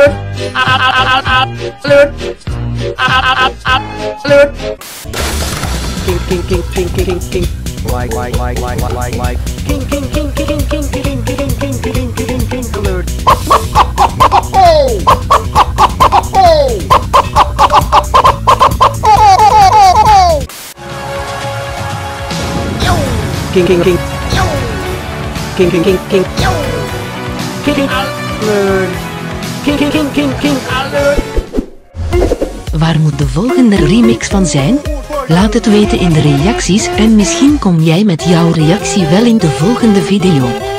Alert! Alert! Alert! King, king, king, king, king, king, king. Like, like, like, like, like, like, like. King, king, king, king, king, king, king, king, king, king, king, king, king, king, alert. King, king, king. King, king, king, king. King, king, alert. King, king. Waar moet de volgende remix van zijn? Laat het weten in de reacties en misschien kom jij met jouw reactie wel in de volgende video.